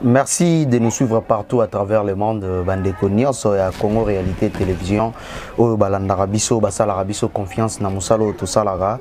Merci de nous suivre partout à travers le monde euh, bandeko nyonso ya Congo Réalité Télévision oyo balandaka biso basalaka biso confiance na mosala oyo tosalaka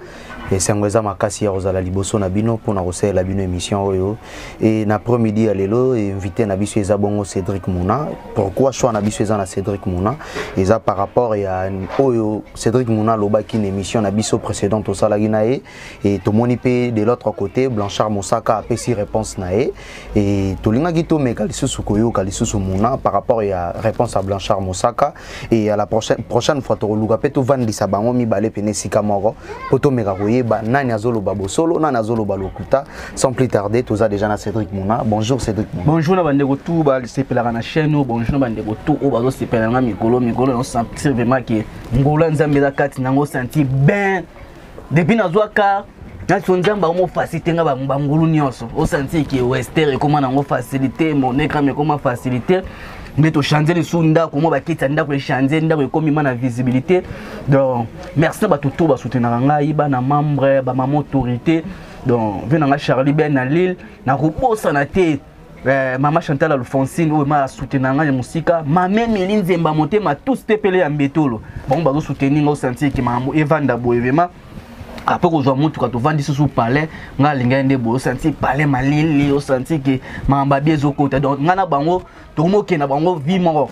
esengo eza makasi ya kozala liboso na bino mpo na kosalela bino émission oyo e na après-midi ya lelo invité na biso eza bongo Cédric Mouna pourquoi choix na biso eza na Cédric Mouna eza par rapport ya oyo Cédric Mouna alobaki na émission na biso précédente tosalaki na ye et tomoni mpe de l'autre côté blanchard mosaka apesi réponse na ye et tolingaki tomeka lisusu koyoka lisusu muna par rapport ya réponse ya blanchard mosaka et à la prochaine, prochaine fois tokoluka mpe tovandisa bango mibale mpe na esika moko mpo tomeka koyeba nani azoloba bosolo nani azoloba lokuta sans plus tarder toza déjà na cédric muna bonjour cédric muna bonjour na bandeko tout basepelaka na chaîne oyo bonjour na bandeko tout oyo bazosepela na nga mikolo mikolo naosentir vraiment ke ngola nzambe eza kati na yango sentir ben depuis nazwa car naso nzambe akomo facilité nga bangulu nyonso osanti eke wester ekóma nango facilité mon écran ekóma facilité nde tochange lisusu ndako mwa bakiti ya ndako echange ndako ekomi ma na visibilité donc merci na bato to basoutenaka ngai bana membre bamama autorité donc mpe na ngai charlie ben na lille nakobosana te Eh, mama chantal alfonsine oyo ma soutenir ngai ya mosika mame meli nzemba motema tous te pele ya mbetolo bango bazosoutenir ngai osentir ke makambo evanda boye vraimen apres kozwa motuka tovandi susu palais ngai alingaki nde boye osanti palais malili osanti ke makambo abi ezokota donc ngai na bango tokomokenda bango vi moko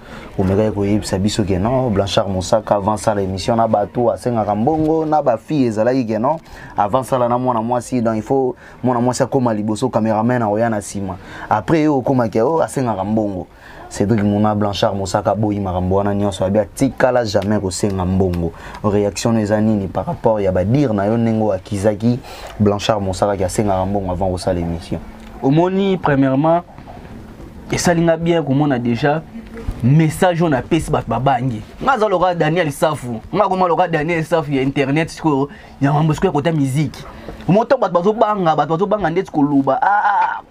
omekaki koyebisa biso ke non blanchard mosaka avant sala émission na bato asengaka mbongo na bafille ezalaki ke non avant sala na mwana mwasi donc il faut mwana mwasi akóma liboso cameraman akoya na nsima après ye okomaki o oh, asengaka mbongo cédrik muna blanchard mosaka aboyi makambo wana nyonso abi atikala jamais kosenga mbongo réaction no eza nini par rapport ya badire na yo ndenge oyo akizaki blanchard mosaka ke asengaka mbongo avant kosala émission omoni premièrement esali nga bien komona deja message oyo napesi bato babangi nga aza lokola daniel safu nga akoma lokola daniel safu ya internet sikoyo ya mambo sikoyo ekota miziki moto bato bazobanga bato bazobanga ndeti koloba ve ah, ah,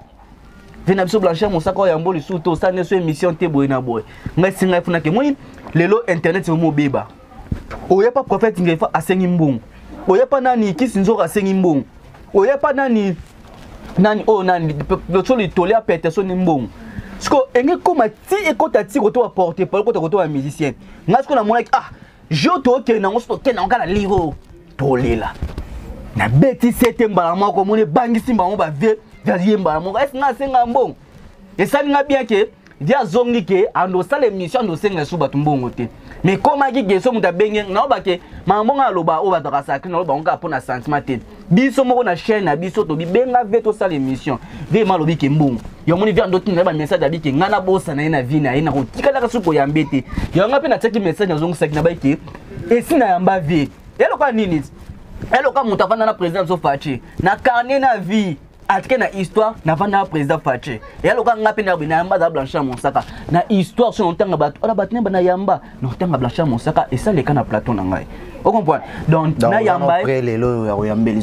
ah. na biso blanchir mosaka oyo yambo lisusu to osali nso émission te boye na boye ngai si ngai funaki moi lelo internet ekomi obeba oya pa prophète ngefa asengi mbongo oya pa nani kisi nzoka asengi mbongo oya pa nani nani oyo nani loso litole apete so ni mbongo siko enge koma ti ekota ti koto baporte pale kota koto bamusicien ngai siko namonaki ah jo tokende yango so tokende yango kaka liro tolela nabeti sete mbala moko omoni ebangisi mbango bavie valie mbala moko esi ngai asenga mbongo esali ngai bien ke di azongi ke ando osala émission ando osenga esu bato mbongo te mais ekomaki ke so moto abenge naoba ke makambo ngai aloba oyo bato akasakri naloba ngo kaka mpo na sentiment te biso moko na chaîne na biso tobibenga ve tosala émission ve ma alobi ke mbongo yango ni ve ando tuna ye bamessage abi ke ngai nabosana ye na vie na ye nakotikalaka soki koyambe te yango ngai mpe natiaki message nazongisaki na bai ke esi nayamba ve eloka nini eloka moto avanda na président so faci na carnet na vie atike na histoire navanda na président fache eya loka nga mpe na yamba aza blanchard mosaka na histoire so notanga bato ala bato neba na yamba notanga blanchard mosaka esaleka na plateau na ngai ocomprendre donc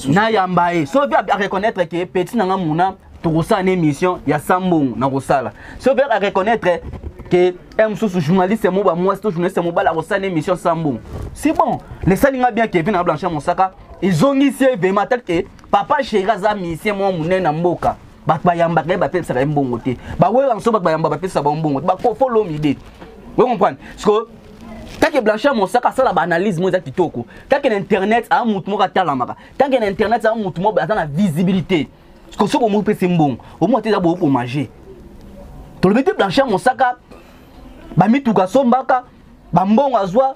nayamba ye soki areconnaitre ke petit na nga muna tokosala na émission ya sambongo nakosala soki areconnaitre ke un mosusu journaliste mo bamwasi to journaliste mobali akosala na émission sambongo si bon lesalinga bien kevin na blanchard mosaka ezongisi ye vema tali ke papa sheri aza musicien mwa monene na mboka bato bayambaka ye bapesaka ye mbongo te bawela mosusu bato bayamba bapesaka bango mbongo te bakofo lomide oyo comprendre sikoyo tanke blanchard mosaka asala baanalyse moko eza kitoko tanke na internet aa motu moko atalamaka tanke na internet aa motu moko aza na visibilité sikoyo soki omoki pese mbongo omoko te eza bokomage tolobi te blanchard mosaka bamituka asombaka bambongo azwa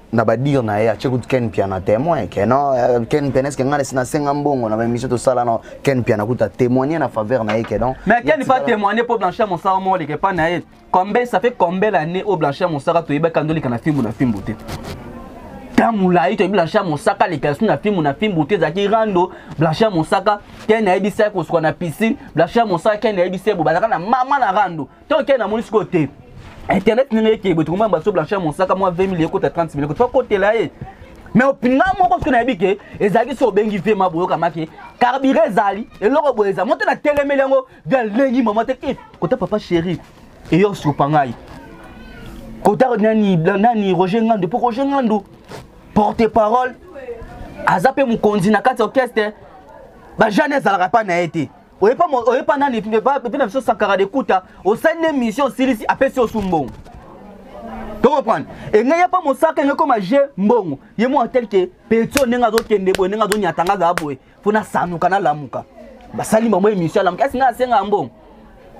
na badire na ye atie kutu ken piana témoin ke non euh, ken piana eske ngai nasi nasenga mbongo na baémission tosala no ken piana kutu atémoigne na faveur na ye ke non mais ken pa témoigne mpo blanchard mosaka moko leke epai na ye combien ça fait combien l'année oyo blanchard mosaka toyebaki andoleka na fimbu na fimbu te temps molai toyebi blanchard mosaka alekela so na fimbu na fimbu te ezalaki rando blanchard mosaka ken ayebisa ye kosuka na piscine blanchard mosaka ken ayebisa ye bo bazalaka na mama na rando tant que namoni sikoyo te internet ndenge yeke boye tokomona baso blanchir mosaka mwa 20 mille ekota 30 mille ekota okotela ye mais opinga moko soki nayebi ke ezalaki so obengi vema boyokamaki carbure ezali eloko boye eza moto natelemeli yango galengi mama te eh, kota papa chéri eyo sopa ngai kota nani, nani roger ngandu mpo roger ngandu porte parole aza mpe mokonzi na kati ya orchestre bajane ezalaka mpa na ye te oyepa oyepa nani epi na biso sankara de kuta osali ne mission osilisi apesi osu mbongo tokoprendre engai apa mosaka engai koma je mbongo ye moko tel ke petio ndenge azokende boye ndenge azonyata ngai azala boye mpo nasanuka nalamuka basali mamo emission alamuka asi ngai asengaka mbongo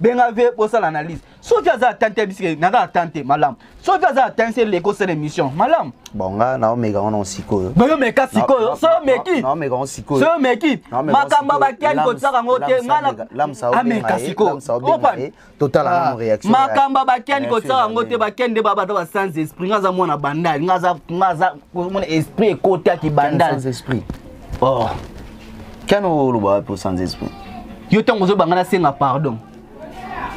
benga ve bosala analyse soki aza atteinte ya bisike naza atteinte malamu soki aza atteinte se leko sala émission malamu bon nga naomeka wana sikoyo boyomeka sikoyo so omeki so omeki makambo bakiani kotisaka yango te ngaameka sikoyoopani makambo bakiani kotisaka yango te bakeni nde babata basanse esprit nga aza mwana bandali nga aza mona esprit ekotaki bandali oh kiana oloba wapi osanza esprit yo ntango ozobanga nasenga pardon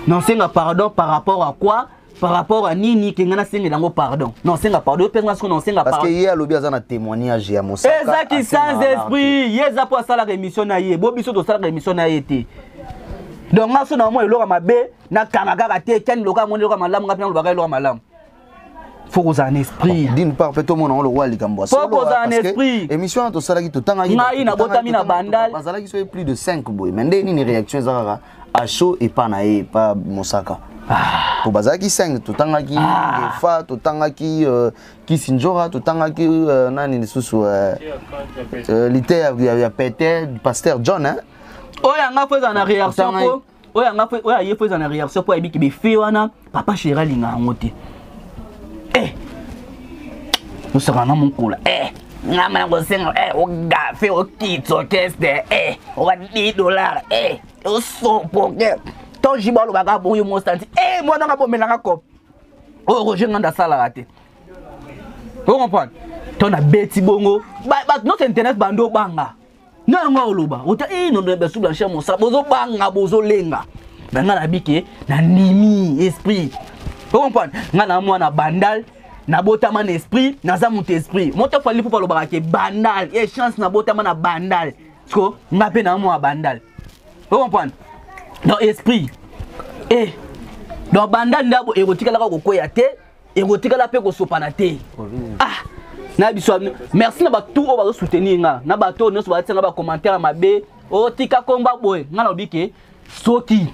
nasenga pardon par rapport à quoi par rapport à nini kenga nasengela yango pardon nasenga pardon mpe nga siko nasenga parce que ye alobi aza na témoignage ya mosaka eza ki sans esprit ye eza mpo asalaka émission na ye bo biso tosalaka émission na ye te donc nga so na mwa eloko mabe nakanga kaka te kani loka amoni eloko malamu nga mpe nalobaka eloko malamu faut kozala na esprit d'une part mpe tomona yango lokola likambo ya solo kozala na esprit émission wana tosalaki totangaki ngai nabotami na bandal bazalaki soki plus de 5 boye mais nde nini réaction eza kaka acho epa na ye epa mosaka ah. po bazalaki 5 totangaki ah. efa totangaki euh, kisindjora totangaki euh, nani lisusu euh, lite ya pete pasteur john oyo yanga mpo ezala na réaction mpo oyo anga fo oyo aye fo eza na reaction po ayebi kibe fe wana papa chéri alinga yango te eh osaka na mokola eh nga mana kosenga eh ogafe okitso keste eh oka 10 dollars eh osopoke to jiba olobaka boyo mosanti eh mwana nga bomelaka kopo oyo roger nganda asalaka te ocomprendre to nabeti bongo bato nyonso internet bando obanga na yango aoloba ota e nondo ya basu blancheur mosa bozobanga bozolenga me ngai nayebi ke nandimi esprit okomprendre ngai na mwana bandal nabotama na esprit naza moto esprit moto afali mpo balobaka ke bandal e chance nabotama na bandal siko ngai mpe na mwana bandal okomprendre donc esprit e eh, donc bandal nde ekotikalaka kokweya te ekotikala mpe kosopana te ah na biso merci na bato oyo bazo soutenir nga na bato oyo nyonso batia nga bacommentaire mabe otika oh, komba boye nga nalobi ke soki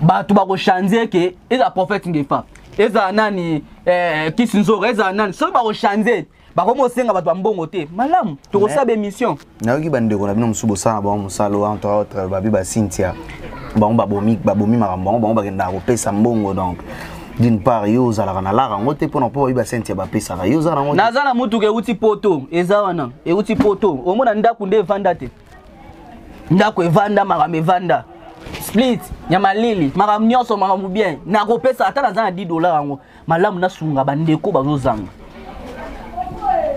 bato bakochange ke eza prophète ngefa ezala nani eh, kisinzora ezala nani soki bakochange bakomi kosenga bato ya mbongo te malamu tokosala baémission nayoki bandeko na bino mosusu bosala bango mosala oyo entre autre babi basintia bango babomi babomi makambo bango bango bakendaka kopesa mbongo donc d'une part yo ozalaka na lara yango te mpona mpo bayiba sente bapesaka yo oza nango naza na motuka euti poto eza wana euti poto omona ndako nde evanda te ndako evanda makambo evanda split ya malili makambo nyonso makambo bien nakopesa ata naza na 10 dollar yango malamu nasunga bandeko bazozanga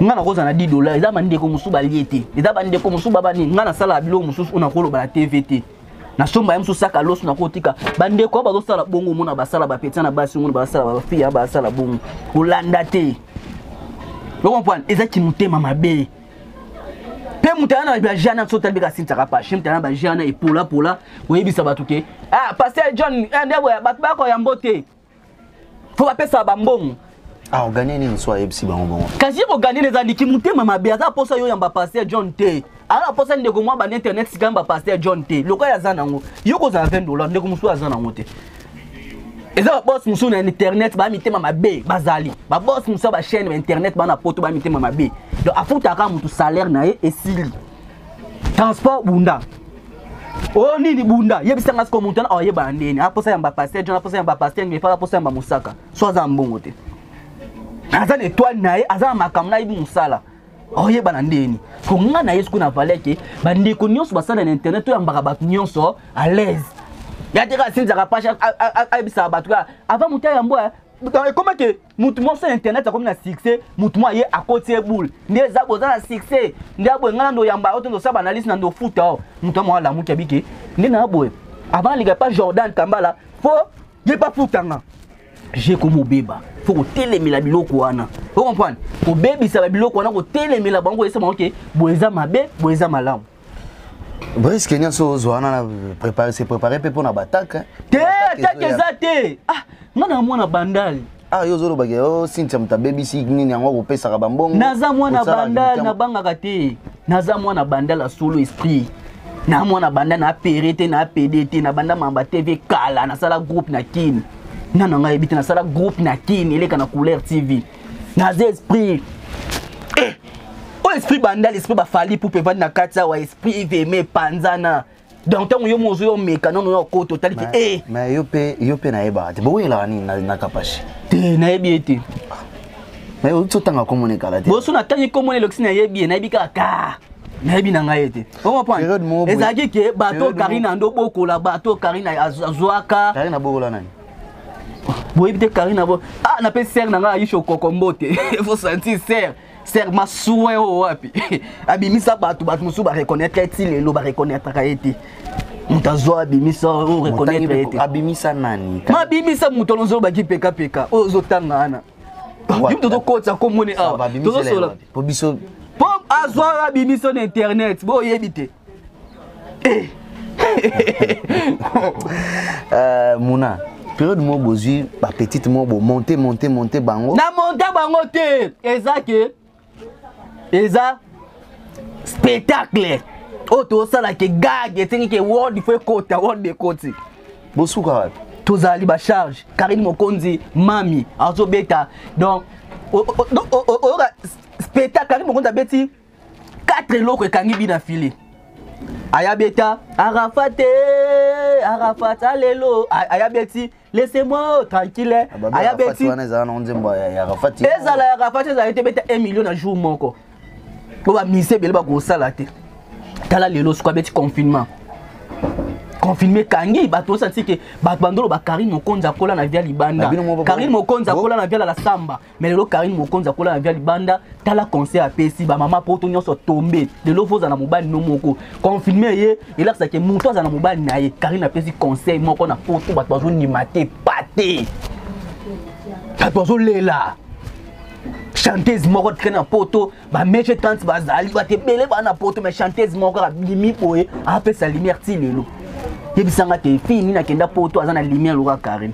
nga nakozala na 10 dollars eza bandeko mosusu balie te eza bandeko mosusu babani nga nasalaka biloko mosusu oyo nakoloba na tv te nasomba ye mosusu saka loso nakotika bandeko oyo bazosala bongo omona basala bapetia na basi omona basala bafiya basala bongo kolanda te okomprendre eza kimotema mabe mpe moto aya na bajean na biso tali beka sintaka pashe moto aya na bajean na epolapola koyebisa bato ke ah paster john eh, nde boya bato bakoyambo te mpo bapesaka bambongo ah, oganie nini so ayebisi bango bongo kasi ye koganie na ezaliki motema mabe aza mposa yo yamba paster john te aza mposa ndeko mwa bana internet sika yamba paster john te lokola aza nango yo kozala 20 dollar ndeko mosusu aza nango te eza babos mosusu na internet baa mitema mabe bazali babos mosusu ya bachaine ba internet baa na poto baa mitema mabe donc afutaka motu salaire na ye esili transport bunda o oh, nini bunda yebisa nga siko moto wana ayebana ndeni aposa yamba paster john aposa yamba paster ngefa aposa yamba mosaka so aza na mbongo te aza na etoile na ye aza na makambo nayebi mosala oyebana ndeni ko nga na ye siko na valeur ke bandeko nyonso basala na internet toyambaka bato nyonso à l'aise ya te kaka asinzaka pashe ayebisaka bato kaka avant moto ayambo ekomaki mutu moko sala internet akomi na succès mutu moko aye akoti ye boule nde eza boza na succès nde aboye ngai nando oyamba yo te ndosala baanalyse nando ofuta o mutu amoko alamuki abike nde na aboye avant aleka pa jordan kambala fo ye pa futanga je komobeba fo kotelemela biloko wana o comprendre kobebisa babiloko wana kotelemela bango koyesa bango ke boye eza mabe boye eza malamu briske nyonso ozwa wana na prépare se prépare mpe mpo na bataka te atake eza te ah nga na mwana bandali ah yo ozolobaki yo oh, cynthia moto abebisi nini yango akopesaka bambongo naza mwana bandal nabangaka te naza mwana bandal ya solo esprit na mwana banda na pere te na pede te na banda mamba tv kala nasala groupe na kini nana ngai yebi te nasala groupe na kini eleka na couleur tv naza esprit eh, oyo esprit bandal esprit bafali pupe evandi na kati awa esprit veme epanzana donc ntango yo mozo yo meka nono yo koto otali te e mais yo mpe yo mpe nayebaka te bowelaka nini na kapashi te nayebi ye te mais outi otanga nkombo na ekala te boso natangi nkombo na elokisi nayebi ye nayebi kaka ka nayebi na ngai ye te okomprendre ezalaki ke bato karina ndo bokola bato karina azwaka karina bokola nani boyebi te karine abo ah nape sere na ngai ayisha okokombo te faut sentir sere sere masuwa oyo oh, wapi abimisa bato bato mosusu bareconnaitre ti lelo bareconnaitraka ye te moto azwa abimisa oyo oh, reconnaitre ye te abimisa nani mabimisa moto alonzo obaki pekapeka oyo oh, ozotanga wana yo moto tokotisa komone awa tozosola po biso po azwa abimisa na internet boyebi te eh. euh, muna periode moko bozwi bapetite moko bomonte monte monte bango na monte bango te eza ke eza spectacle oyo tosala ke gage esengi ke world fo ekota world ekoti bosuka wapi tozali bacharge karine mokonzi mami azobeta donc oyoka spectacle karine mokonzi abeti 4 eloko ekangi bi na file ayabeta arafate arafat alelo ayabeti laissez-moi tranquille ah, ayabeti ezala ya arafat ezala te beta 1 million na jour moko po bamise ebele bakosala te tala lelo soki abeti confinement confirme kangi bato osanti ke bato bandolo bakarine mokonzi akola na via libanda karine mokonzi akola na via la samba mais lelo karine mokonzi akola na via libanda tala conseil apesi bamama poto nyonso tombe lelo fo ozala na mobali no moko confirme ye elakisake moto azala na mobali na ye karine apesi conseil moko na poto bato bazondima te pate bato bazolela chanteuse moko tikali na poto bameshe tante bazali bato ebele baa na poto mais chanteuse moko kaka limi boye apesa lumière ti lelo yebisanga te fille nini akenda poto aza na lumière lokola karine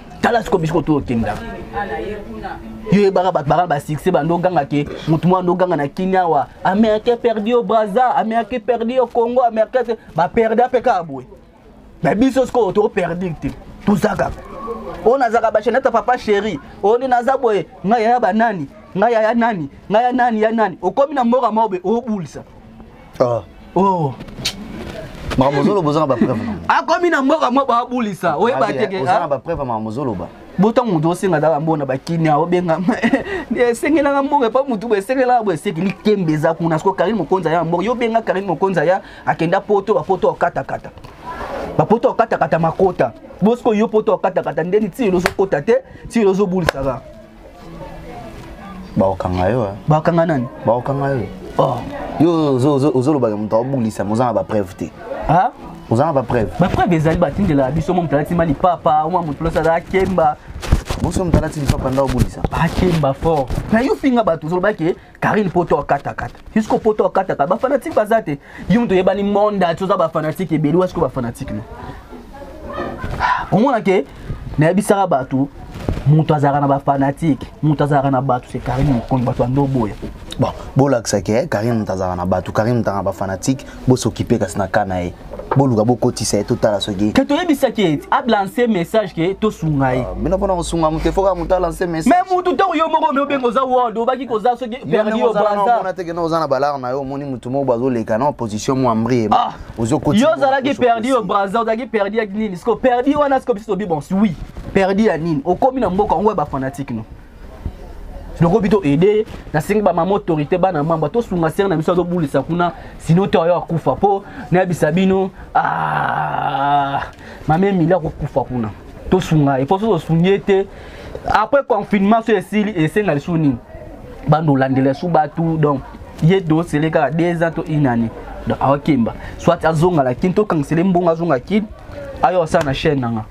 tala siko biso koto okenda yo yebaka bato bakala basuccès bando oganga ke motu mwana ndoganga na kini awa américain perdi yo braza américain perdi yo congo américain baperda mpe kaka boye me biso sikoyo toperdi te toza kaka oyo nazaka bacheneta papa chéri oyo nde naza boye ngai yaya banani ngai yaya nani ngai ya nani ya nani okomi na mboka moko boye obulisa ah. oh. makambo ozoloba ozanga bapreuve akomi na mboka mwa babulisa oyeba teke ozanga ah? bapreuve makambo ozoloba botango moto osenga daka mbona bakini ao benga esengelaka mbongo epa motu bo esengelaka bo eseki likembe eza kuna soko karine mokonzi aya mbongo yo benga karine mokonzi aya akenda poto bapoto okatakata bapoto okatakata makota bosiko yo poto okatakata ndeni ti elozokota te ti elozobulisaka bakokanga yo eh. bakokanga nani bakokanga yo oh. yo ozoloba na moto abulisa yango oza na bapreuve te ah? oza na bapreuve bapreuve ezali batindelaka biso mwa moto alati ma lipapa mwa moto losi azala kemba boso moto alati lipapa nda obulisa akemba fort na yo finga bato ozolobaki Karine poto akata kata. Jusqu'au poto akata kata. Ba fanatique baza te. Yo moto yebani monde ati oza ba fanatique ebeli wasko ba fanatique no. Omona ke na yebisaka bato moto azalaka na ba fanatique, moto azalaka na bato c'est Karine Mokonzi bato ando boya. Bon, bolakisa ke Karine moto azalaka na bato, Karine moto azalaka na ba fanatique, bo s'occuper kasi na kana ye. boluka bokotisa ye totala soki ke toyebisaki ye alanse message ke tosunga ye ah, bino mpona kosunga moto efo kaka moto alanse message mais motu ntango yo moko obenga oza world obaki koza soki perdi yo braza teke oza na balare na yo omoni motu moko bazoleka na opposition mwambrie ah, yo ozalaki perdi yo braza ozalaki perdi ya nini siko perdi wana siko biso tobi bonsi oui perdi ya nini okomi na mboka yango ya bafanatique no donc obi to aide nasengi bamama autorité bana mamba tosunga sere na biso azobulisa kuna sino to ayo akufa mpo nayebisa bino ah, mama emili akokufa kuna tosunga ye mpo soki osungi ye te après confinement so esili esenga lisusu nini bando olandela su bato donc ye tosele kaka deux ans to une année donc awakemba soit azonga lakini tokangisele mbongo azonga kini ayo asala na chaîne nanga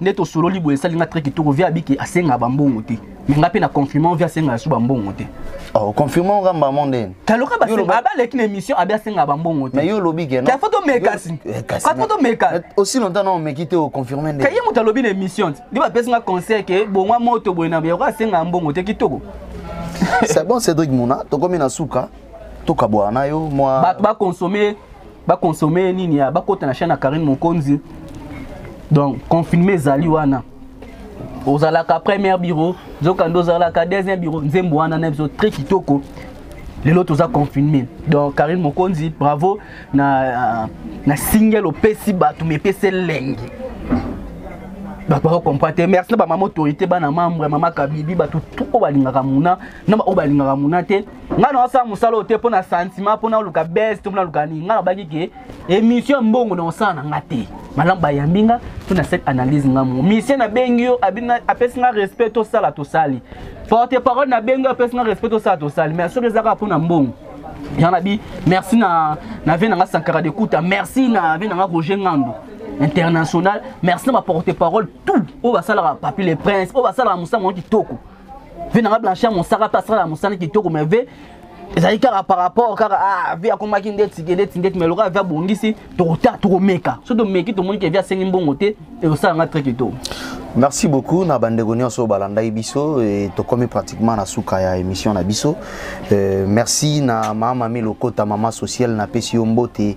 nde tosololi boye esali nga très kitoko via abiki asenga bambongo te me nga mpe na confirmant via asenga yasu bambongo te oh, confirmant nga mbamo ndeni kaloka abaleki na émission abi asenga bambongo te yo olobi kefo tomekasi kafo tomekasi aussi longtemps na omeki te oconfirme nde kaye moto alobi na émission nde bapesi nga conseil ke bongwa moto boye na yoko asenga ya mbongo te kitoko c'est bon cédric muna tokomi na suka tokabwana yo mwa bato baconsomme ba consommer nini ya ba kota na chaîne ya Karine Mokonzi donc confirmer ezali wana ozalaka première bureau nzoka nde ozalaka deuxième bureau nzembo wana na biso très kitoko lelo toza confirme donc karine mokonzi bravo na, na single opesi bato mepesi elengi bato bakokomprend te merci na bamama autorité bana membre ya mama kabibi bato tu oyo balingaka muna na baoyo balingaka muna te ngai naosala mosala oyo te mpo na sentiment mpo naluka bese to mpo naluka nini ngai nabaki ke émission ya mbongo naosala na ngai te malamu bayambi nga mpo na cette analyse ngai mo misie nabengi yo apesi ngai respect tosala tosali porte parole nabengi yo apesi ngai respect tosala tosali mais soki ezaka mpo na mbongo yango nabi merci na na vie na ngai sankara de kuta merci na vie na ngai roger ngandu international merci na baporte parole tout oyo basalaka papi le prince oyo basalaka mosala mwa kitoko vie nanga blanchard mosaka mpe asalaka mosala kitoko mais vie ezali kaka par rapport kaka ah vie akomaki ndeti ke ndeti ndeti mais lokola vie abongisi tokota tokomeka so tomeki tomoni ke vie asengi mbongo te ekosala nga très kitoko merci beaucoup na bandeko nyonso balandaki biso e, tokomi pratiquement na suka ya émission na biso e, merci na mama milokota mama sociale napesi yo mbote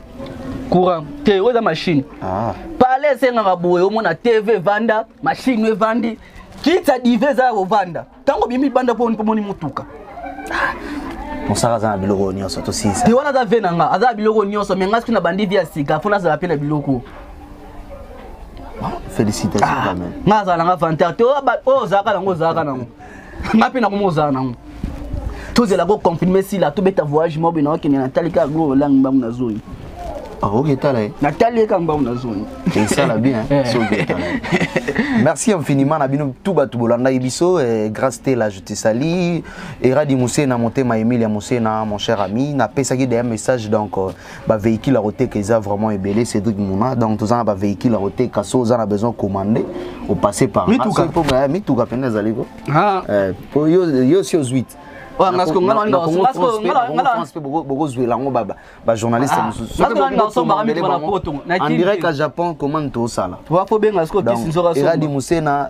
courant te oyo eza machine ah. pale esengaka boye omona tv evanda machine evandi kitsa dive eza ya kovanda ntango obimi libanda mpo omoni motuka mosaka aza na biloko nyonso tosilisa te wana aza ve na nga aza na biloko nyonso me ngai soki nabandi vi ya sika mpo nazala mpe na biloko ah, félicitation ah, quand même nga azala nanga vanter te oyo ozalaka nango ozalaka nango nga mpe nakoma ozala nango tozela koconfirme sila tobeta voyage mobe na okende natali kaka glo olangi mbangu na zoi akoki ah, etala ye natali ye kaka mbangu na zoi esala bien eh. soki etala merci infiniment na bino tu bato bolandaki biso eh, grace tela je te sali eradi mosena motema emile ya mosena mon cher ami napesaki deya message donc euh, ba véhicule akoteka eza vraiment ebele cédric muna donc toza na ba véhicule akoteka so oza na besoin commande opasse par mituka mituka mpenza ezali ko ah. eh, po yo si ozwi te bokozwela yango bajournaliste ah. mosusuandirect ya japon commande tosala eradi musena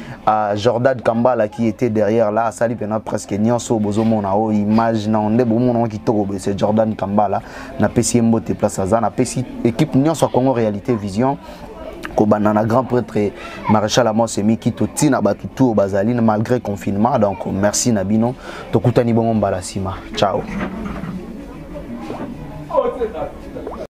à Jordan Kambala qui était derrière là asali pena presque nyonso bozomona oyo image na onde bomona kitoko boye c'est Jordan Kambala napesi ye mbote place aza napesi équipe nyonso ya Congo Réalité Vision kobanda na grand prêtre maréchal amos emiki totii na bato tu oyo bazali malgré confinement donc merci na bino tokutani bongo mbala nsima ciao